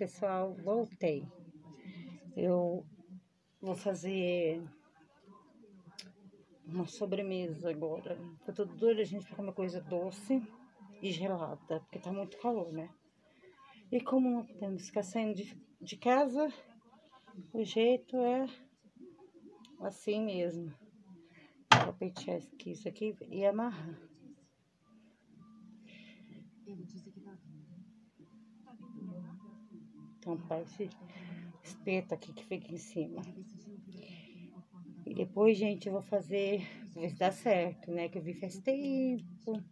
pessoal, voltei. Eu vou fazer uma sobremesa agora. Eu tô doida a gente pra comer coisa doce e gelada, porque tá muito calor, né? E como não podemos ficar saindo de, de casa, o jeito é assim mesmo. Vou pentear isso aqui e amarrar. Então, esse espeto aqui que fica em cima. E depois, gente, eu vou fazer, vou ver se dá certo, né? Que eu vi faz tempo.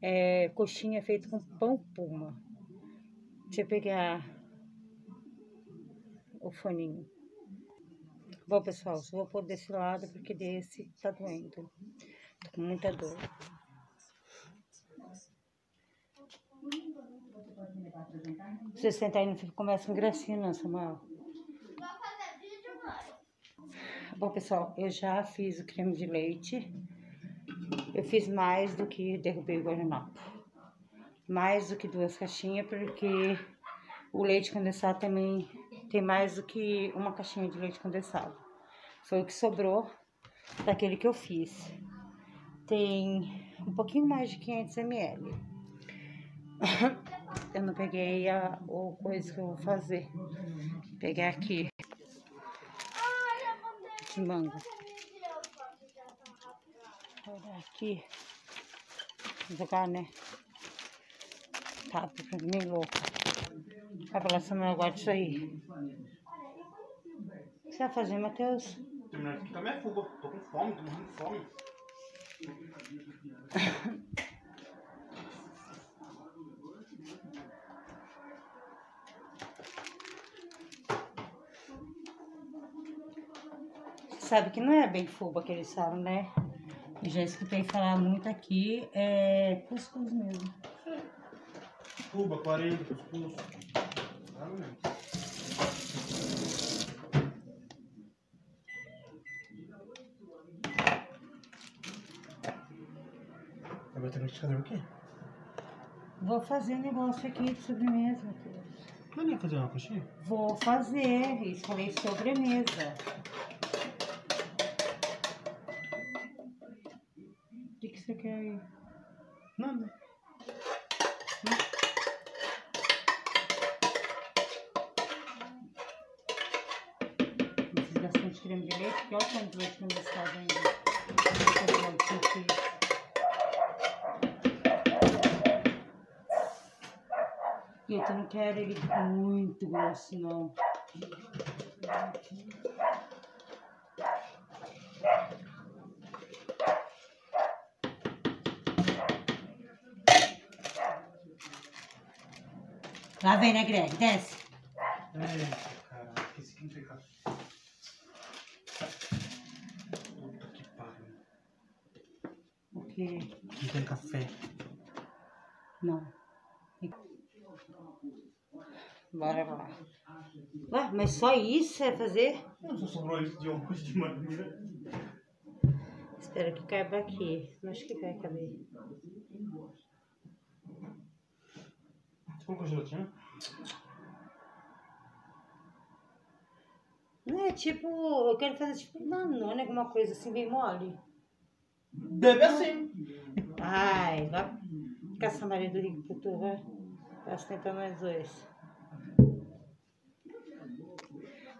É, coxinha feita com pão puma. Deixa eu pegar o foninho. Bom, pessoal, só vou pôr desse lado porque desse tá doendo. Tô com muita dor. Você sentar aí não fica começa gracinha não, Samuel. Bom, pessoal, eu já fiz o creme de leite. Eu fiz mais do que derrubei o guardanapo. Mais do que duas caixinhas, porque o leite condensado também tem mais do que uma caixinha de leite condensado. Foi o que sobrou daquele que eu fiz. Tem um pouquinho mais de 500 ml. eu não peguei a, o coisa que eu vou fazer. Vou pegar aqui. De manga. Olha aqui. Jogar, né? Tá, pra mim louca. Vai falar assim, eu gosto disso aí. O que você vai fazer, Matheus? Terminando de minha fuga. Tô com fome, tô morrendo de fome. Sabe que não é bem fuba que eles falam, né? Eu já escutei falar muito aqui, é cuscuz mesmo. Fuba, 40, cuscuz. Vai ter liquidificador o quê? Vou fazer negócio aqui de sobremesa, Matheus. Não ia fazer uma coxinha? Vou fazer, escolhi sobremesa. O que, que aí? Nada. Preciso bastante creme de leite, porque olha o tanto de leite que eu fiz. E eu não quero ele muito grosso, não. Lá vem, né, Greg? Desce. Eita, caralho. Puta que pariu. O quê? Não tem café. Não. Bora lá. Ué, mas só isso é fazer? Não, só sobrou isso de hoje de manhã. Espero que caiba aqui. Não acho que vai caber. Você colocou gelatina? Não é tipo, eu quero fazer tipo danone, alguma coisa assim bem mole. Deve assim. Ai, vai caçar Maria do Rico pro tu, vai. Vai tentar mais dois.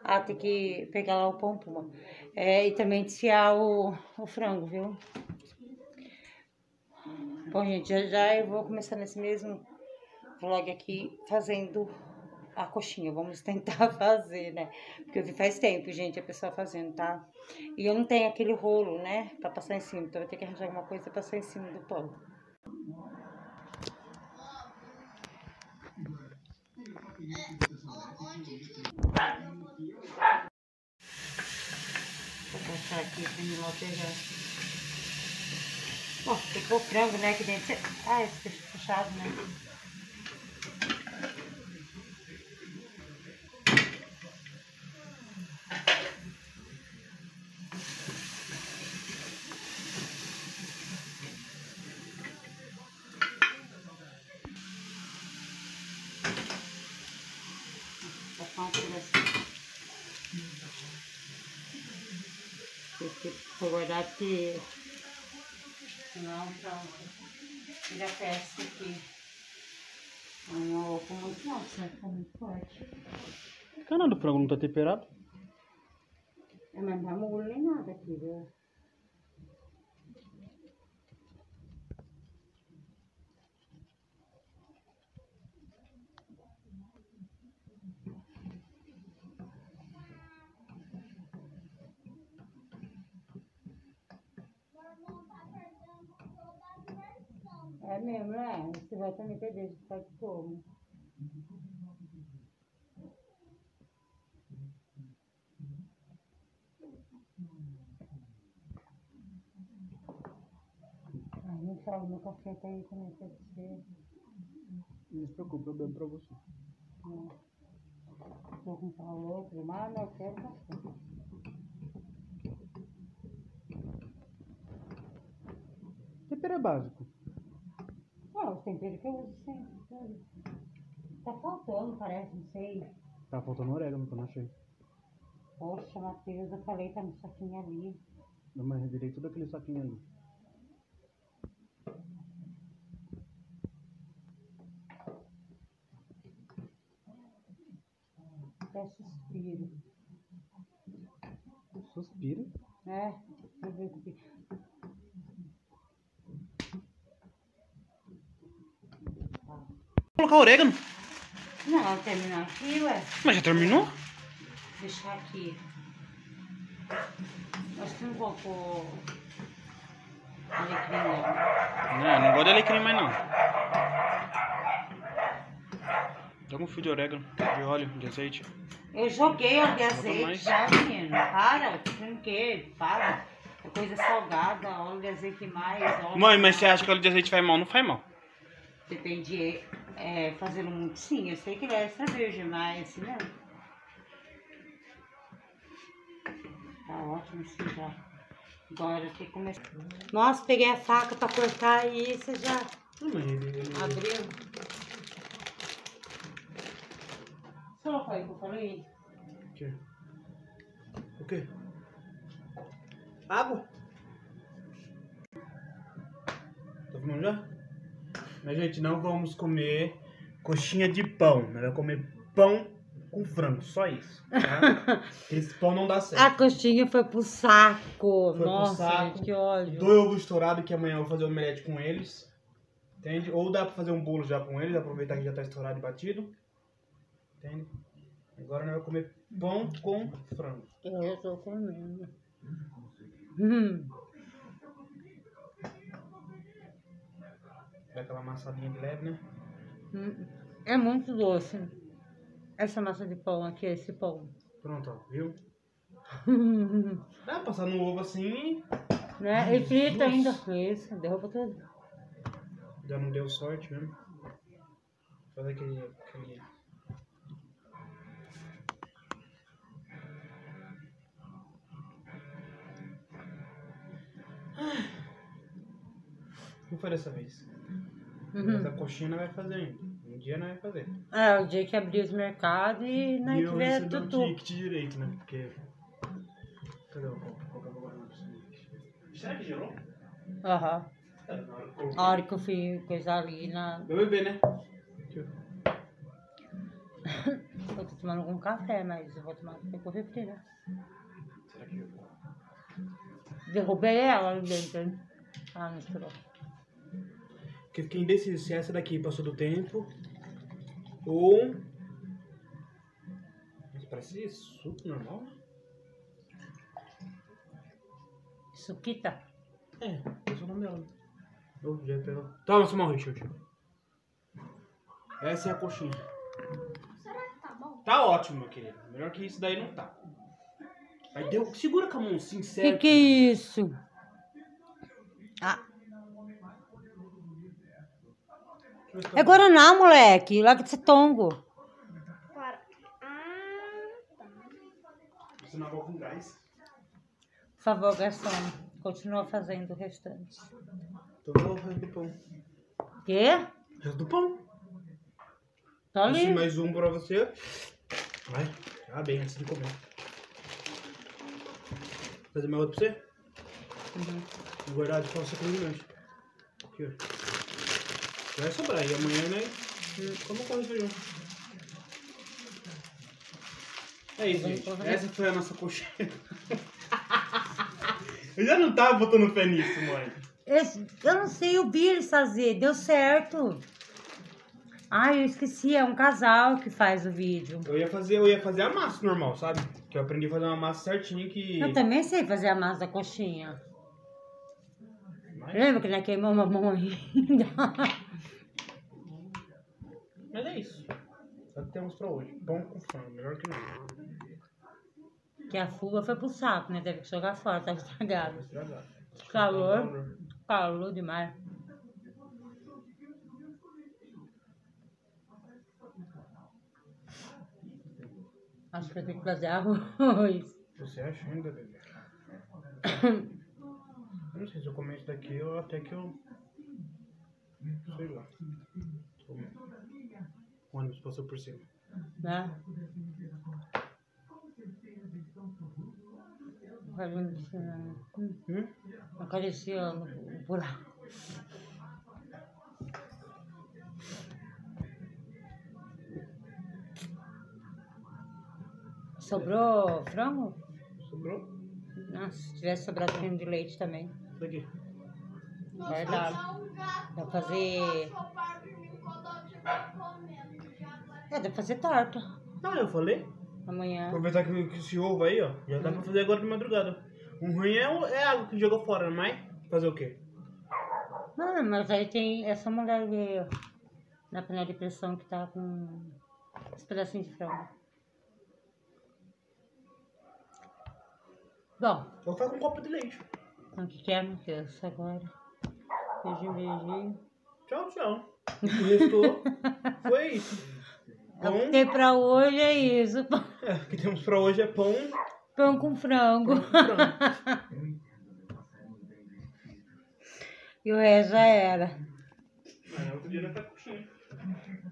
Ah, tem que pegar lá o pão puma. É, e também desfiar o, o frango, viu? Bom, gente, já já eu vou começar nesse mesmo vlog aqui fazendo a coxinha. Vamos tentar fazer, né? Porque eu vi faz tempo, gente, a pessoa fazendo, tá? E eu não tenho aquele rolo, né? Pra passar em cima. Então eu vou ter que arranjar alguma coisa pra passar em cima do pão. Vou passar aqui pra lá pegar. Bom, ficou frango, né? Aqui dentro. Ah, esse puxado, né? Vou guardar porque senão tá vira festa aqui. Não vou com muito senão fica muito forte. Canal do frango não tá temperado? É, mas não tá molho nem nada aqui, viu? É mesmo, né? Você vai também perder de ficar de como. Ai, não fala, meu café tá aí também, pode ser. Não se preocupe, eu bebo pra você. Né? Tô com calor, mas não quero café. Tempero é básico. Não, os temperos que eu uso sempre. Tá faltando, parece, não sei. Tá faltando orégano, que eu não achei. Poxa, Matheus, eu falei, tá no saquinho ali. Não, mas revirei tudo aquele saquinho ali. Até suspiro. Suspiro. É, eu ver o que. Colocar orégano. Não, terminar aqui, ué. Mas já terminou? Deixar aqui. Acho que não vou pôr alecrim, não. Não, não gosto de alecrim mais não. Joga um fio de orégano, de óleo, de azeite. Eu joguei óleo de azeite já, menino. Para, tem o quê? Para. É coisa salgada, óleo de azeite mais. Mãe, mas você acha que óleo de azeite faz mal? Não faz mal. Você tem de é, fazê-lo muito sim. Eu sei que ele é extra virgem, mas assim mesmo. Tá ótimo assim já. Agora tem que começar. Nossa, peguei a faca pra cortar e você já abriu. Você não foi que eu falei? O quê? O quê? Água? Tá fumando já? Mas, gente, não vamos comer coxinha de pão. Nós vamos comer pão com frango, só isso. Tá? Esse pão não dá certo. A coxinha foi pro saco. pro Nossa, saco. gente, que ódio. Dois ovos estourados que amanhã eu vou fazer omelete com eles. Entende? Ou dá pra fazer um bolo já com eles, aproveitar que já tá estourado e batido. Entende? Agora nós vamos comer pão com frango. Eu tô comendo. Hum. Dá aquela amassadinha de leve, né? Hum. É muito doce. Essa massa de pão aqui, esse pão. Pronto, ó, viu? Dá pra passar no ovo assim, né? E frita ainda. Isso, derruba tudo. já não deu sorte mesmo. Fazer aquele. aquele... Não foi dessa vez. Uhum. Essa coxinha não vai fazer ainda. Um dia não vai fazer. É, o dia que abrir os mercados e não e eu tiver recebi um tutu. ticket direito, né? Porque. Cadê o copo? Qual que eu vou guardar no sanduíche? Será que gelou? Aham. É, na hora que eu coloquei. A hora que eu fui coisar ali na. Meu bebê, né? Eu tô tomando algum café, mas eu vou tomar café com refri, né? Será que eu Derrubei ela ali dentro. Ah, misturou. Eu fiquei indeciso se essa daqui passou do tempo ou. Parece suco normal. Suquita. É, esse é o nome dela. Oh, já pegou. Toma, Maurício, tio. Essa é a coxinha. Será que tá bom? Tá ótimo, meu querido. Melhor que isso daí não tá. Aí deu. Segura com a mão Que sincera. que é isso? Ah, é Guaraná, moleque. Lá que você tongo. Para. Ah, tá. Você não com gás. Por favor, garçom. Continua fazendo o restante. Dá o resto do pão. Quê? Resto do pão. Tá Assim, ali. mais um pra você. Vai. Ah, bem, antes de comer. Fazer mais outro pra você? Uhum. Vou guardar de calça com lanche. Aqui, ó. Vai sobrar. E amanhã, né? Como com feijão. É isso, gente. Essa foi a nossa coxinha. Eu já não tava botando fé nisso, mãe. Esse- eu não sei, vi eles fazer, deu certo. Ai, eu esqueci, é um casal que faz o vídeo. Eu ia fazer, eu ia fazer a massa normal, sabe? Que eu aprendi a fazer uma massa certinha que. Eu também sei fazer a massa da coxinha. Mas, Lembra que nós queimamos a mão ainda? mas é isso. Só que temos pra hoje. Pão com frango, melhor que nada. que a fuga foi pro saco, né? Teve que jogar fora, tá estragado. Estragado. Calor, calor demais. Acho que eu tenho que fazer arroz. Você acha ainda, bebê? Não sei se eu comer isso daqui ou até que eu. Sei lá. O ônibus passou por cima. né? Hum? acariciando o buraco. Sobrou frango? Sobrou? Nossa, se tivesse sobrado creme de leite também. Isso daqui. Verdade. Dá pra fazer. É, dá pra fazer torta Não, eu falei. amanhã. Aproveitar que, que esse ovo aí, ó. Já dá pra fazer agora de madrugada. Um ruim é, o- é água que jogou fora, mas fazer o quê? Não, mas aí tem essa mulher ali ó, na panela de pressão que tá com os pedacinhos de frango. Bom, Vou fazer com um copo de leite. então o que que é, meu Deus, agora? Beijinho, beijinho. Tchau, tchau. O que restou foi isso. O Pão. que tem pra hoje é isso. É, o que temos pra hoje é pão. Pão com frango. frango. E o resto já era. Mas outro dia não tá coxinha.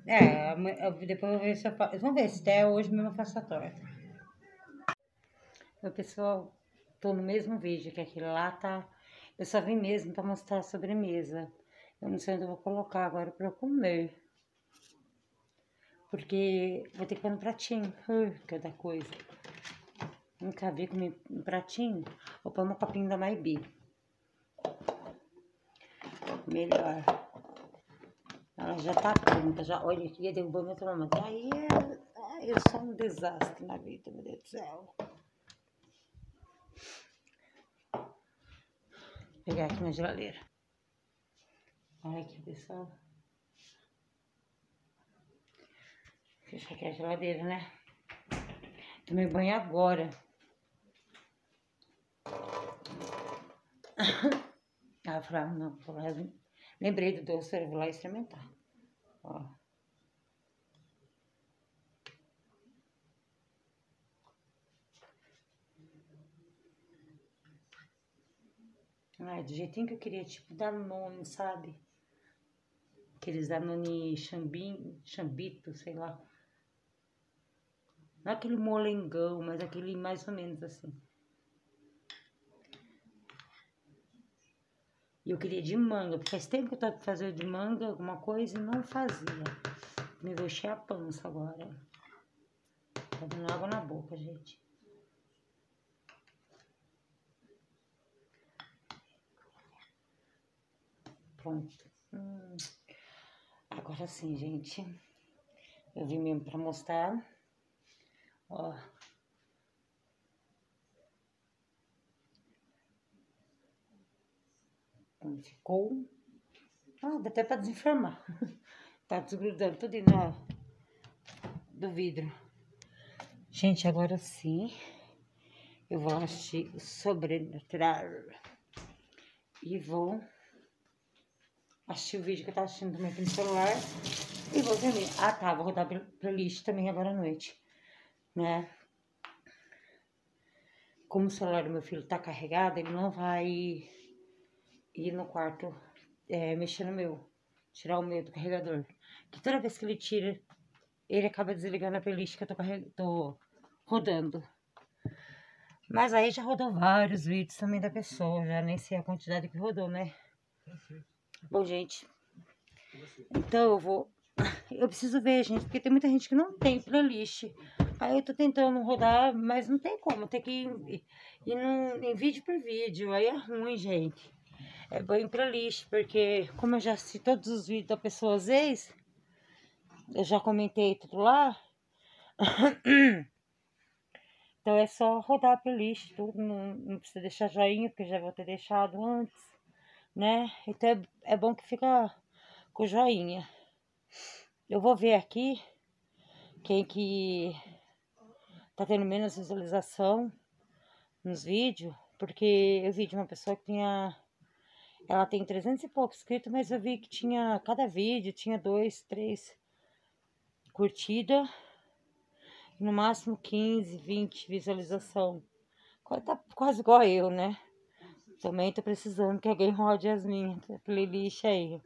É, eu- depois eu vou ver se eu faço. Vamos ver se até hoje mesmo eu faço a torta. Meu pessoal, tô no mesmo vídeo que aquele lá, tá? Eu só vim mesmo pra mostrar a sobremesa. Eu não sei onde eu vou colocar agora pra eu comer. Porque vou ter que pôr no pratinho. Ai, cada coisa. Nunca vi comer um pratinho. Vou pôr no copinho da Maibi. Melhor. Ela já tá pronta, já. Olha, aqui derrubou meu termômetro. Aí é, eu sou um desastre na vida, meu Deus do céu. Vou pegar aqui na geladeira. Olha aqui, pessoal. Fecha aqui a geladeira, né? Tomei banho agora. Ah, eu falei, ah, não, vou lembrei do doce, eu vou lá experimentar. Ó. Ai, do jeitinho que eu queria, tipo Danone, sabe? Aqueles Danone chambim, chambito, sei lá. Não aquele molengão, mas aquele mais ou menos assim. E eu queria de manga, porque faz tempo que eu tava fazendo de manga alguma coisa e não fazia. Me encher a pança agora. Tá dando água na boca, gente. Pronto. Hum. Agora sim, gente. Eu vim mesmo pra mostrar. Ó. Como ficou. Ah, dá até pra desenfermar. tá desgrudando tudo na, do vidro. Gente, agora sim. Eu vou assistir o Sobrenatural. E vou assistir o vídeo que eu tava assistindo também no celular. E vou dormir. Ah, tá. Vou rodar playlist também agora à noite. Né? Como o celular do meu filho tá carregado, ele não vai ir no quarto é, mexer no meu. Tirar o meu do carregador. Que toda vez que ele tira, ele acaba desligando a playlist que eu tô, carreg... tô rodando. Mas aí já rodou vários vídeos também da pessoa, já nem sei a quantidade que rodou, né? Bom, gente, então eu vou. Eu preciso ver, gente, porque tem muita gente que não tem playlist. Aí eu tô tentando rodar, mas não tem como, tem que ir, ir no, em vídeo por vídeo. Aí é ruim, gente. É bom em playlist, porque como eu já assisti todos os vídeos da pessoa ex, eu já comentei tudo lá. Então é só rodar a playlist, tudo, não, não precisa deixar joinha, porque já vou ter deixado antes, né? Então é, é bom que fica com joinha. Eu vou ver aqui quem que tá tendo menos visualização nos vídeos, porque eu vi de uma pessoa que tinha. Ela tem 300 e pouco inscritos, mas eu vi que tinha. Cada vídeo tinha dois, três curtidas no máximo 15, 20 visualização. Tá quase igual eu, né? Também tô precisando que alguém rode as minhas playlist aí.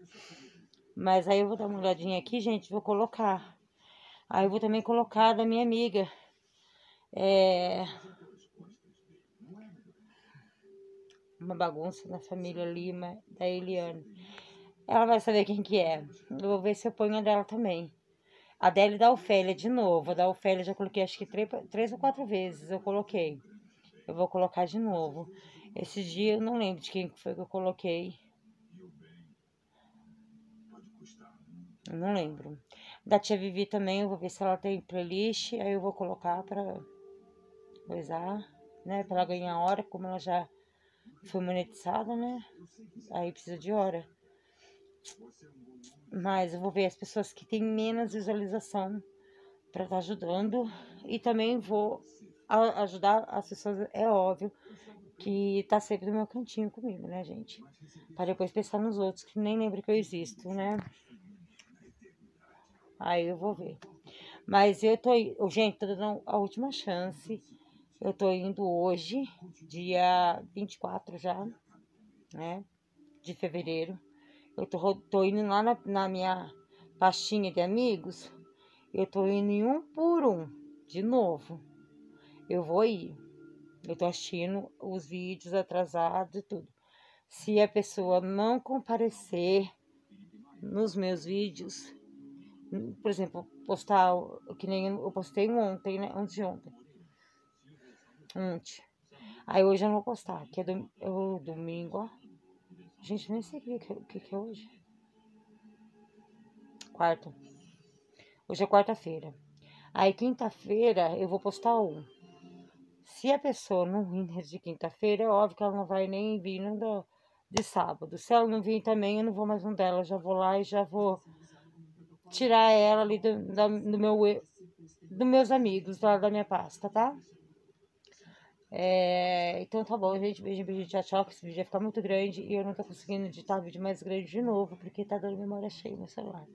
Mas aí eu vou dar uma olhadinha aqui, gente, vou colocar. Aí eu vou também colocar da minha amiga. É... Uma bagunça na família Lima, da Eliane. Ela vai saber quem que é. Eu vou ver se eu ponho a dela também. A Adele da Ofélia, de novo. A da Ofélia já coloquei acho que três, três ou quatro vezes eu coloquei. Eu vou colocar de novo. Esse dia eu não lembro de quem foi que eu coloquei. Eu não lembro. Da tia Vivi também, eu vou ver se ela tem playlist. Aí eu vou colocar pra coisar, né? Pra ela ganhar hora, como ela já foi monetizada, né? Aí precisa de hora. Mas eu vou ver as pessoas que têm menos visualização para estar tá ajudando. E também vou ajudar as pessoas, é óbvio, que tá sempre no meu cantinho comigo, né, gente? Para depois pensar nos outros que nem lembram que eu existo, né? Aí eu vou ver. Mas eu tô, gente, tô dando a última chance. Eu tô indo hoje, dia 24 já, né? De fevereiro. Eu tô, tô indo lá na, na minha pastinha de amigos. Eu tô indo em um por um, de novo. Eu vou ir. Eu tô assistindo os vídeos atrasados e tudo. Se a pessoa não comparecer nos meus vídeos, por exemplo, postar, que nem eu postei ontem, né? Antes de ontem. Ontem. Aí hoje eu não vou postar, que é, do, é o domingo, ó. Gente, nem sei o que, que, que é hoje. Quarta. Hoje é quarta-feira. Aí, quinta-feira, eu vou postar um. Se a pessoa não vir de quinta-feira, é óbvio que ela não vai nem vir no do, de sábado. Se ela não vir também, eu não vou mais um dela. Eu já vou lá e já vou tirar ela ali do, do meu dos meus amigos lá da minha pasta, tá? É, então tá bom, gente. Beijo, beijo, tchau, tchau. Que esse vídeo vai ficar muito grande e eu não tô conseguindo editar vídeo mais grande de novo porque tá dando memória cheia no celular.